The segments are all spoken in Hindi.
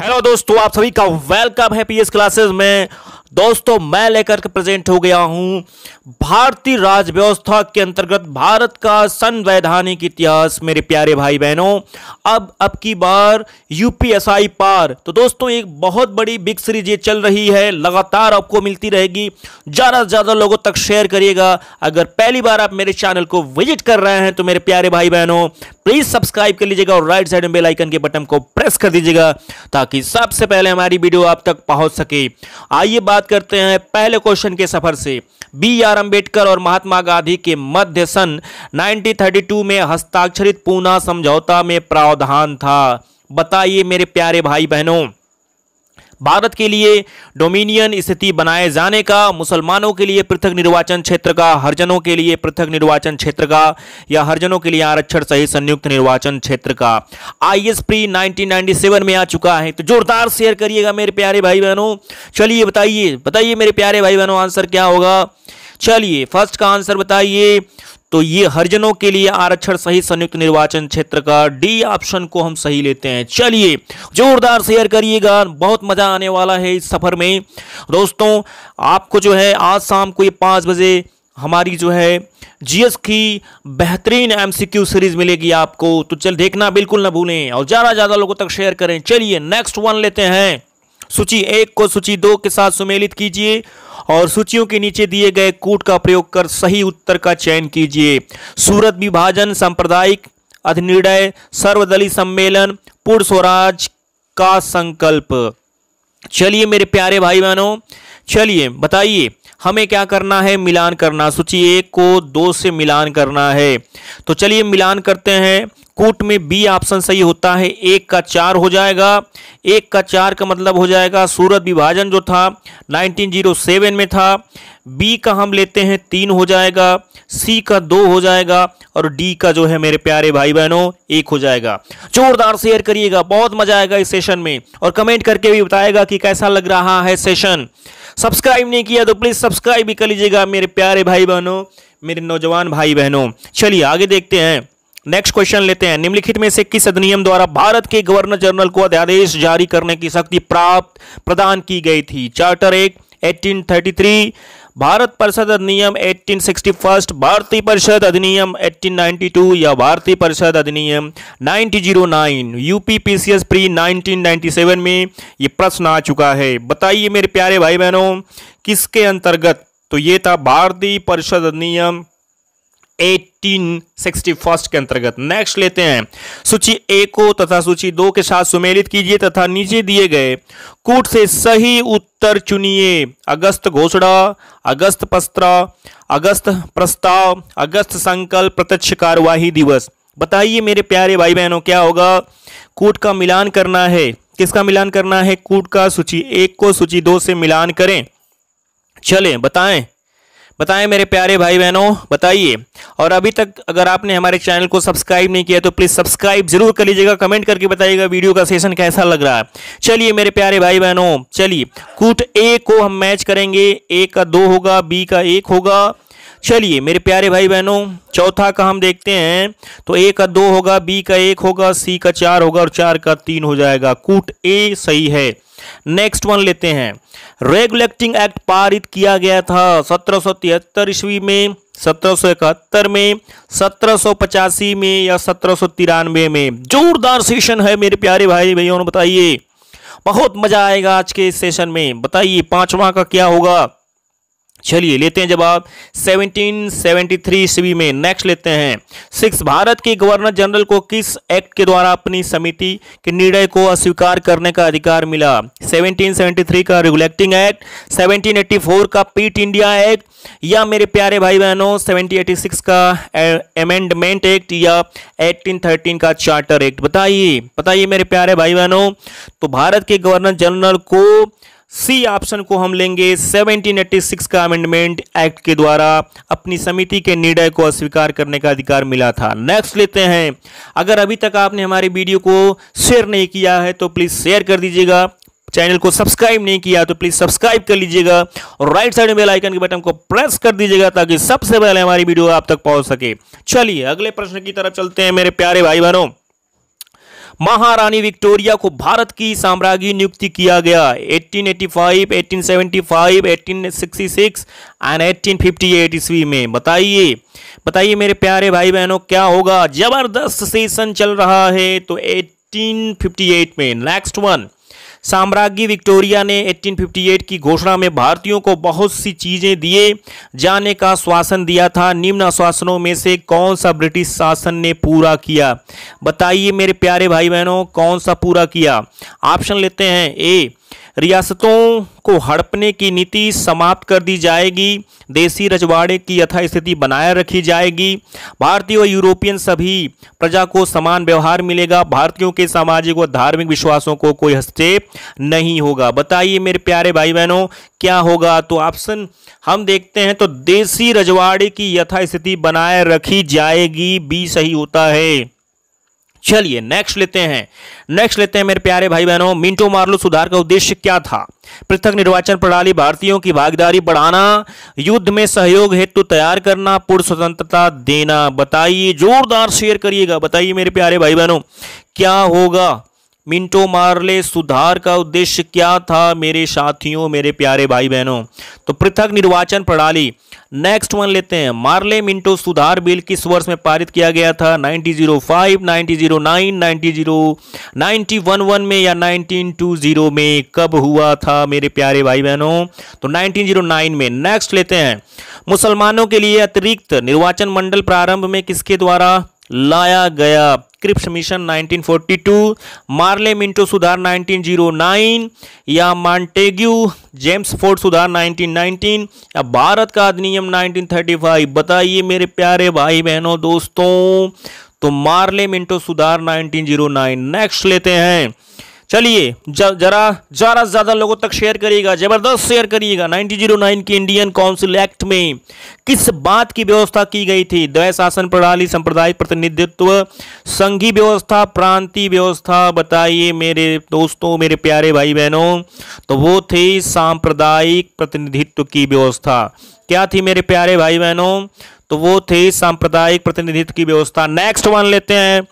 हेलो दोस्तों आप सभी का वेलकम है पीएस क्लासेस में। दोस्तों, मैं लेकर के प्रेजेंट हो गया हूँ भारतीय राज व्यवस्था के अंतर्गत भारत का संवैधानिक इतिहास, मेरे प्यारे भाई बहनों अब अब की बार यूपीएसआई पार। तो दोस्तों, एक बहुत बड़ी बिग सीरीज़ ये चल रही है, लगातार आपको मिलती रहेगी। ज़्यादा से ज़्यादा लोगों तक शेयर करिएगा। अगर पहली बार आप मेरे चैनल को विज़िट कर रहे हैं तो मेरे प्यारे भाई बहनों प्लीज़ सब्सक्राइब कर लीजिएगा और राइट साइड में बेलाइकन के बटन को प्रेस कर दीजिएगा, ताकि सबसे पहले हमारी वीडियो आप तक पहुँच सके। आइए बात करते हैं पहले क्वेश्चन के सफ़र से। बी आर अंबेडकर और महात्मा गांधी के मध्य सन 1932 में हस्ताक्षरित पूना समझौता में प्रावधान था। बताइए मेरे प्यारे भाई बहनों भारत के लिए डोमिनियन स्थिति बनाए जाने का, मुसलमानों के लिए पृथक निर्वाचन क्षेत्र का, हरजनों के लिए पृथक निर्वाचन क्षेत्र का, या हरजनों के लिए आरक्षण सहित संयुक्त निर्वाचन क्षेत्र का। आई एस प्री 1997 में आ चुका है। तो जोरदार शेयर करिएगा मेरे प्यारे भाई बहनों चलिए बताइए बताइए मेरे प्यारे भाई बहनों आंसर क्या होगा? चलिए फ़र्स्ट का आंसर बताइए। तो ये हरिजनों के लिए आरक्षण सही संयुक्त निर्वाचन क्षेत्र का डी ऑप्शन को हम सही लेते हैं। चलिए, जोरदार शेयर करिएगा। बहुत मज़ा आने वाला है इस सफ़र में। दोस्तों, आपको जो है, आज शाम को ये पाँच बजे हमारी जो है जीएस की बेहतरीन एमसीक्यू सीरीज़ मिलेगी आपको। तो चल देखना, बिल्कुल ना भूलें। और ज़्यादा ज़्यादा लोगों तक शेयर करें। चलिए नेक्स्ट वन लेते हैं। सूची एक को सूची दो के साथ सुमेलित कीजिए। और सूचियों के नीचे दिए गए कूट का प्रयोग कर सही उत्तर का चयन कीजिए। सूरत विभाजन सांप्रदायिक अधिनिर्णय, सर्वदलीय सम्मेलन, पूर्ण स्वराज का संकल्प। चलिए मेरे प्यारे भाई बहनों चलिए, बताइए, हमें क्या करना है? मिलान करना। सूची एक को दो से मिलान करना है। तो चलिए मिलान करते हैं। कूट में बी ऑप्शन सही होता है, एक का चार हो जाएगा। एक का चार का मतलब हो जाएगा सूरत विभाजन जो था 1907 में था। बी का हम लेते हैं, तीन हो जाएगा। सी का दो हो जाएगा और डी का जो है मेरे प्यारे भाई बहनों एक हो जाएगा। जोरदार शेयर करिएगा, बहुत मज़ा आएगा इस सेशन में। और कमेंट करके भी बताएगा कि कैसा लग रहा है सेशन। सब्सक्राइब नहीं किया तो प्लीज़ सब्सक्राइब भी कर लीजिएगा, मेरे प्यारे भाई बहनों मेरे नौजवान भाई बहनों चलिए आगे देखते हैं। नेक्स्ट क्वेश्चन लेते हैं। निम्नलिखित में से किस अधिनियम द्वारा भारत के गवर्नर जनरल को अध्यादेश जारी करने की शक्ति प्राप्त प्रदान की गई थी? चार्टर एक्ट 1833 भारत परिषद अधिनियम 1861 भारतीय परिषद अधिनियम 1892 या भारतीय परिषद अधिनियम 1909 यूपी प्री 1997 में ये प्रश्न आ चुका है। बताइए मेरे प्यारे भाई बहनों किसके अंतर्गत? तो ये था भारतीय परिषद अधिनियम 1861 के अंतर्गत। नेक्स्ट लेते हैं। सूची ए को तथा सूची दो के साथ सुमेलित कीजिए तथा नीचे दिए गए कूट से सही उत्तर चुनिए। अगस्त घोषणा, अगस्त पस्त्र, अगस्त प्रस्ताव, अगस्त संकल्प, प्रत्यक्ष कार्यवाही दिवस। बताइए मेरे प्यारे भाई बहनों क्या होगा? कूट का मिलान करना है। किसका मिलान करना है? कूट का। सूची एक को, सूची दो से मिलान करें। चलें, बताएँ। बताएँ मेरे प्यारे भाई बहनों बताइए। और अभी तक अगर आपने हमारे चैनल को सब्सक्राइब नहीं किया तो प्लीज़ सब्सक्राइब ज़रूर कर लीजिएगा, कमेंट करके बताइएगा वीडियो का सेशन कैसा लग रहा है। चलिए मेरे प्यारे भाई बहनों चलिए। कूट ए को हम मैच करेंगे, ए का दो होगा, बी का एक होगा। चलिए मेरे प्यारे भाई बहनों चौथा का हम देखते हैं तो ए का दो होगा, बी का एक होगा, सी का चार होगा और चार का तीन हो जाएगा। कूट ए सही है। नेक्स्ट वन लेते हैं। रेगुलेटिंग एक्ट पारित किया गया था सत्रह ईस्वी में, सत्रह में सत्रह में या सत्रह में। जोरदार सेशन है मेरे प्यारे भाई भैया बताइए। बहुत मज़ा आएगा आज के इस सेशन में। बताइए, पांचवा का क्या होगा? चलिए लेते हैं जवाब 1773 ईस्वी में नेक्स्ट लेते हैं। सिक्स, भारत के गवर्नर जनरल को किस एक्ट के द्वारा अपनी समिति के निर्णय को अस्वीकार करने का अधिकार मिला? 1773 का रेगुलेटिंग एक्ट 1784 का पीट इंडिया एक्ट या मेरे प्यारे भाई बहनों 1786 का अमेंडमेंट एक्ट या 1813 का चार्टर एक्ट बताइए बताइए मेरे प्यारे भाई बहनों तो भारत के गवर्नर जनरल को सी ऑप्शन को हम लेंगे 1786 का अमेंडमेंट एक्ट के द्वारा अपनी समिति के निर्णय को अस्वीकार करने का अधिकार मिला था। नेक्स्ट लेते हैं। अगर अभी तक आपने हमारी वीडियो को शेयर नहीं किया है तो प्लीज़ शेयर कर दीजिएगा। चैनल को सब्सक्राइब नहीं किया तो प्लीज़ सब्सक्राइब कर लीजिएगा। और राइट साइड में बेल आइकन के बटन को प्रेस कर दीजिएगा, ताकि सबसे पहले हमारी वीडियो आप तक पहुँच सके। चलिए, अगले प्रश्न की तरफ़ चलते हैं मेरे प्यारे भाई बहनों महारानी विक्टोरिया को भारत की साम्राज्ञी नियुक्ति किया गया। 1885, 1875, 1866 एंड 1858 ईस्वी में। बताइए बताइए मेरे प्यारे भाई बहनों क्या होगा? ज़बरदस्त सेशन चल रहा है तो 1858 में। नेक्स्ट वन साम्राज्ञी विक्टोरिया ने 1858 की घोषणा में भारतीयों को बहुत सी चीज़ें दिए। जाने का आश्वासन दिया था। निम्न आश्वासनों में से कौन सा ब्रिटिश शासन ने पूरा किया? बताइए मेरे प्यारे भाई बहनों कौन सा पूरा किया? ऑप्शन लेते हैं ए रियासतों को हड़पने की नीति समाप्त कर दी जाएगी। देसी रजवाड़े की यथास्थिति बनाए रखी जाएगी। भारतीय और यूरोपियन सभी प्रजा को समान व्यवहार मिलेगा। भारतीयों के सामाजिक व धार्मिक विश्वासों को कोई हस्तक्षेप नहीं होगा। बताइए मेरे प्यारे भाई बहनों क्या होगा? तो ऑप्शन हम देखते हैं तो देसी रजवाड़े की यथास्थिति बनाए रखी जाएगी। बी सही होता है। चलिए नेक्स्ट लेते हैं। नेक्स्ट लेते हैं मेरे प्यारे भाई बहनों मिंटो मार्लो सुधार का उद्देश्य क्या था? पृथक निर्वाचन प्रणाली भारतीयों की भागीदारी बढ़ाना, युद्ध में सहयोग हेतु तैयार करना पूर्ण स्वतंत्रता देना। बताइए, जोरदार शेयर करिएगा। बताइए मेरे प्यारे भाई बहनों क्या होगा? मिंटो मार्ले सुधार का उद्देश्य क्या था? मेरे साथियों मेरे प्यारे भाई बहनों तो पृथक निर्वाचन प्रणाली। नेक्स्ट वन लेते हैं। मार्ले मिंटो सुधार बिल किस वर्ष में पारित किया गया था? 1905, 1909, 90, 1911 में या 1920 में? कब हुआ था मेरे प्यारे भाई बहनों तो 1909 में। नेक्स्ट लेते हैं। मुसलमानों के लिए अतिरिक्त निर्वाचन मंडल प्रारंभ में किसके द्वारा लाया गया? क्रिप्स मिशन 1942 मार्ले मिंटो सुधार 1909 या मांटेग्यू जेम्स फोर्ड सुधार 1919 या भारत का अधिनियम 1935 बताइए मेरे प्यारे भाई बहनों दोस्तों तो मार्ले मिंटो सुधार 1909 नेक्स्ट लेते हैं। चलिए जरा ज़्यादा से ज़्यादा लोगों तक शेयर करिएगा, ज़बरदस्त शेयर करिएगा। 1909 के इंडियन काउंसिल एक्ट में किस बात की व्यवस्था की गई थी? द्वय शासन प्रणाली, सांप्रदायिक प्रतिनिधित्व संघी व्यवस्था, प्रांतीय व्यवस्था, बताइए मेरे दोस्तों, मेरे प्यारे भाई बहनों तो वो थी सांप्रदायिक प्रतिनिधित्व की व्यवस्था। क्या थी मेरे प्यारे भाई बहनों तो वो थी सांप्रदायिक प्रतिनिधित्व की व्यवस्था। नेक्स्ट वन लेते हैं।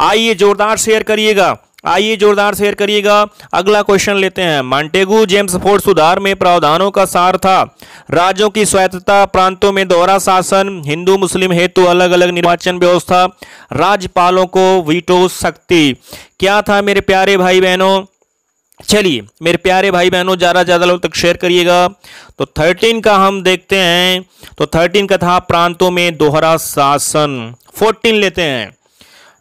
आइए जोरदार शेयर करिएगा। आइए जोरदार शेयर करिएगा। अगला क्वेश्चन लेते हैं। मांटेगू, जेम्स फोर्ड सुधार में प्रावधानों का सार था। राज्यों की स्वायत्तता प्रांतों में दोहरा शासन, हिंदू, मुस्लिम हेतु अलग अलग निर्वाचन व्यवस्था, राज्यपालों को वीटो शक्ति। क्या था मेरे प्यारे भाई बहनों चलिए, मेरे प्यारे भाई बहनों ज़्यादा ज़्यादा लोग तक शेयर करिएगा। तो थर्टीन का हम देखते हैं। तो थर्टीन का था प्रांतों में दोहरा शासन। फोर्टीन लेते हैं।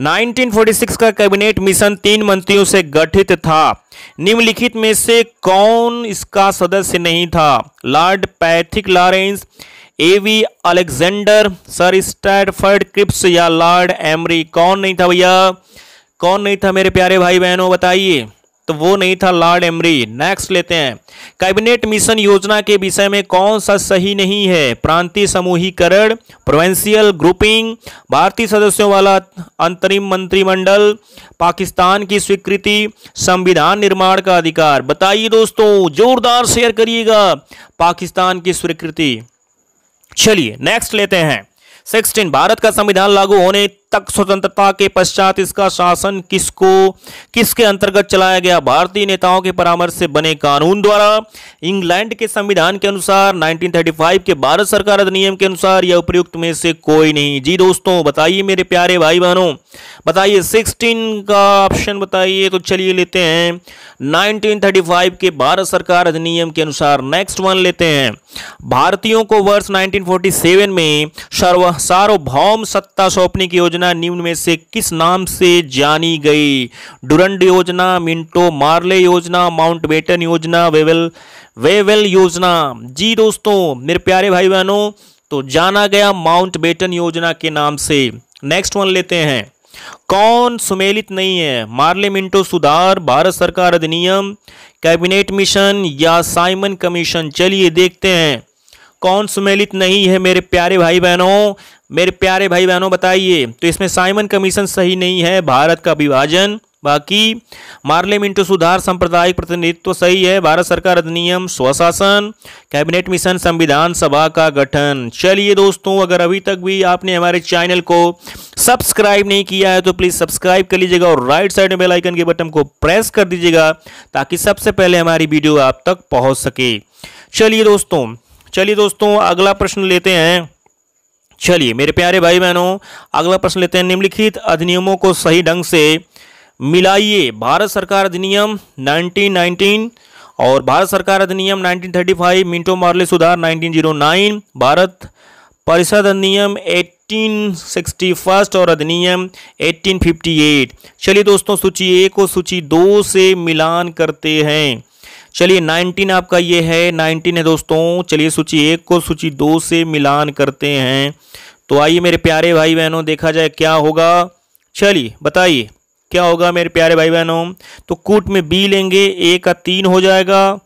1946 का कैबिनेट मिशन तीन मंत्रियों से गठित था। निम्नलिखित में से कौन इसका सदस्य नहीं था? Lord Pethick Lawrence A V Alexander, sir Stafford Cripps या लॉर्ड एमरी। कौन नहीं था भैया? कौन नहीं था मेरे प्यारे भाई बहनों बताइए। तो वो नहीं था लॉर्ड एमरी। नेक्स्ट लेते हैं। कैबिनेट मिशन योजना के विषय में कौन सा सही नहीं है? प्रांतीय समूहीकरण प्रोवेंशियल ग्रुपिंग भारतीय सदस्यों वाला अंतरिम मंत्रिमंडल, पाकिस्तान की स्वीकृति, संविधान निर्माण का अधिकार। बताइए दोस्तों, जोरदार शेयर करिएगा पाकिस्तान की स्वीकृति। चलिए नेक्स्ट लेते हैं। सिक्सटीन भारत का संविधान लागू होने तक स्वतंत्रता के पश्चात इसका शासन किसको, किसके अंतर्गत चलाया गया? भारतीय नेताओं के परामर्श से बने कानून द्वारा। इंग्लैंड के संविधान के अनुसार 1935 के भारत सरकार अधिनियम के अनुसार यह उपयुक्त में से कोई नहीं। जी दोस्तों, बताइए मेरे प्यारे भाई बहनों बताइए 16 का ऑप्शन बताइए तो चलिए लेते हैं। 1935 के भारत सरकार अधिनियम के अनुसार नेक्स्ट वन लेते हैं। भारतीयों को वर्ष 1947 में सर्व सार्वभौम सत्ता सौंपने की योजना योजना निम्न में से किस नाम से जानी गई? डुरंड योजना, मिंटो मार्ले योजना, माउंट बेटन योजना, वेवेल वेवेल योजना। जी दोस्तों, मेरे प्यारे भाई बहनों तो जाना गया माउंट बेटन योजना के नाम से। नेक्स्ट वन लेते हैं। कौन सुमेलित नहीं है? मार्ले मिंटो सुधार, भारत सरकार अधिनियम, कैबिनेट मिशन या साइमन कमीशन? चलिए देखते हैं। कौन सुमेलित नहीं है मेरे प्यारे भाई बहनों मेरे प्यारे भाई बहनों बताइए। तो इसमें साइमन कमीशन सही नहीं है, भारत का विभाजन। बाकी, मार्ले मिंटो सुधार सांप्रदायिक प्रतिनिधित्व सही है, भारत सरकार अधिनियम, स्वशासन, कैबिनेट मिशन, संविधान सभा का गठन। चलिए दोस्तों, अगर अभी तक भी आपने हमारे चैनल को सब्सक्राइब नहीं किया है तो प्लीज़ सब्सक्राइब कर लीजिएगा और राइट साइड में बेल आइकन के बटन को प्रेस कर दीजिएगा, ताकि सबसे पहले हमारी वीडियो आप तक पहुँच सके। चलिए दोस्तों चलिए दोस्तों, अगला प्रश्न लेते हैं। चलिए, मेरे प्यारे भाई बहनों, अगला प्रश्न लेते हैं। निम्नलिखित अधिनियमों को सही ढंग से मिलाइए। भारत सरकार अधिनियम 1919 और भारत सरकार अधिनियम 1935 मिंटो मार्ले सुधार 1909 भारत परिषद अधिनियम 1861 और अधिनियम 1858 चलिए दोस्तों, सूची एक को सूची दो से मिलान करते हैं। चलिए 19 आपका ये है 19 है दोस्तों। चलिए सूची एक को सूची दो से मिलान करते हैं। तो आइए मेरे प्यारे भाई बहनों देखा जाए क्या होगा। चलिए बताइए, क्या होगा मेरे प्यारे भाई बहनों तो कूट में बी लेंगे, ए का तीन हो जाएगा।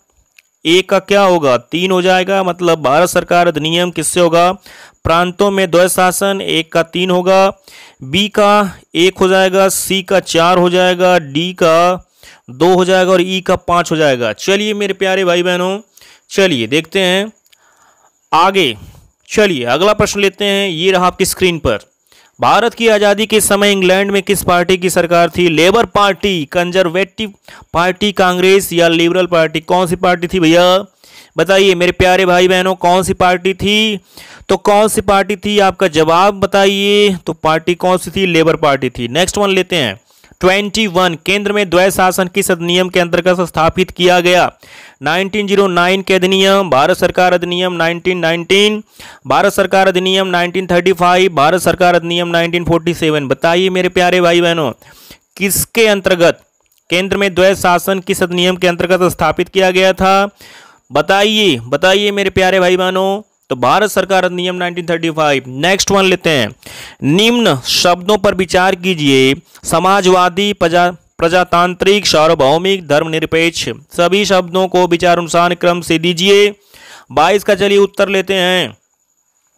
ए का क्या होगा? तीन हो जाएगा मतलब भारत सरकार अधिनियम किससे होगा? प्रांतों में द्वय शासन, एक का तीन होगा। बी का एक हो जाएगा, सी का चार हो जाएगा, डी का दो हो जाएगा और ई का पाँच हो जाएगा। चलिए मेरे प्यारे भाई बहनों चलिए देखते हैं। आगे, चलिए अगला प्रश्न लेते हैं। ये रहा आपकी स्क्रीन पर। भारत की आज़ादी के समय इंग्लैंड में किस पार्टी की सरकार थी? Labour Party, Conservative Party, Congress या लिबरल पार्टी? कौन सी पार्टी थी भैया? बताइए मेरे प्यारे भाई बहनों कौन सी पार्टी थी? तो कौन सी पार्टी थी? आपका जवाब बताइए। तो पार्टी कौन सी थी? लेबर पार्टी थी। नेक्स्ट वन लेते हैं। 21 केंद्र में द्वय शासन किस अधिनियम के अंतर्गत स्थापित किया गया? 1909 के अधिनियम, भारत सरकार अधिनियम 1919 भारत सरकार अधिनियम 1935 भारत सरकार अधिनियम 1947 बताइए मेरे प्यारे भाई बहनों किसके अंतर्गत केंद्र में द्वय शासन किस अधिनियम के अंतर्गत स्थापित किया गया था? बताइए बताइए मेरे प्यारे भाई बहनों तो भारत सरकार अधिनियम 1935 नेक्स्ट वन लेते हैं। निम्न शब्दों पर विचार कीजिए। समाजवादी, प्रजा, प्रजातांत्रिक, सार्वभौमिक, धर्मनिरपेक्ष, सभी शब्दों को विचारानुसार क्रम से दीजिए। 22 का चलिए उत्तर लेते हैं।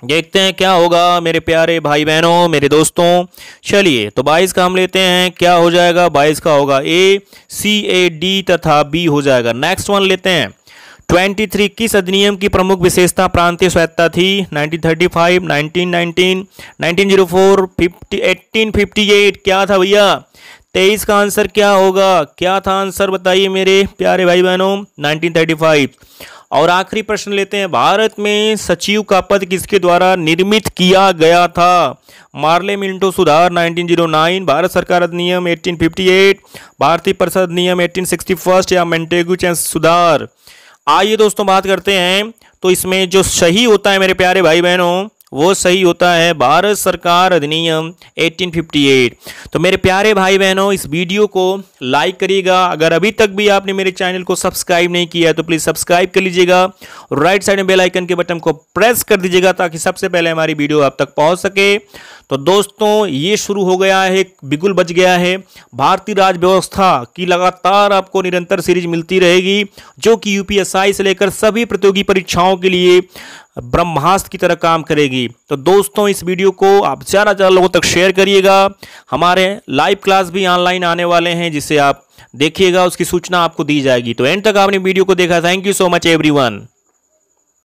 देखते हैं क्या होगा, मेरे प्यारे भाई बहनों मेरे दोस्तों। चलिए तो 22 का हम लेते हैं। क्या हो जाएगा? 22 का होगा ए, सी, ए, डी तथा बी हो जाएगा। नेक्स्ट वन लेते हैं। 23 किस अधिनियम की प्रमुख विशेषता प्रांतीय स्वायत्ता थी? 1935, 1919, 1904, 50, 1858 क्या था भैया? तेईस का आंसर क्या होगा? क्या था आंसर बताइए मेरे प्यारे भाई बहनों 1935 और आखिरी प्रश्न लेते हैं। भारत में सचिव का पद किसके द्वारा निर्मित किया गया था? मार्ले मिंटो सुधार 1909 भारत सरकार अधिनियम 1858 भारतीय परिषद अधिनियम 1861 या मेंटेगू सुधार। आइए दोस्तों बात करते हैं। तो इसमें जो सही होता है मेरे प्यारे भाई बहनों वो सही होता है भारत सरकार अधिनियम 1858 तो मेरे प्यारे भाई बहनों इस वीडियो को लाइक करिएगा। अगर अभी तक भी आपने मेरे चैनल को सब्सक्राइब नहीं किया है तो प्लीज़ सब्सक्राइब कर लीजिएगा। राइट साइड में बेल आइकन के बटन को प्रेस कर दीजिएगा, ताकि सबसे पहले हमारी वीडियो आप तक पहुँच सके। तो दोस्तों, ये शुरू हो गया है, बिगुल बच गया है। भारतीय राज व्यवस्था की लगातार आपको निरंतर सीरीज़ मिलती रहेगी, जो कि यूपीएसआई से लेकर सभी प्रतियोगी परीक्षाओं के लिए ब्रह्मास्त्र की तरह काम करेगी। तो दोस्तों, इस वीडियो को आप ज़्यादा ज़्यादा लोगों तक शेयर करिएगा। हमारे लाइव क्लास भी ऑनलाइन आने वाले हैं, जिसे आप देखिएगा, उसकी सूचना आपको दी जाएगी। तो एंड तक आपने वीडियो को देखा। Thank you so much everyone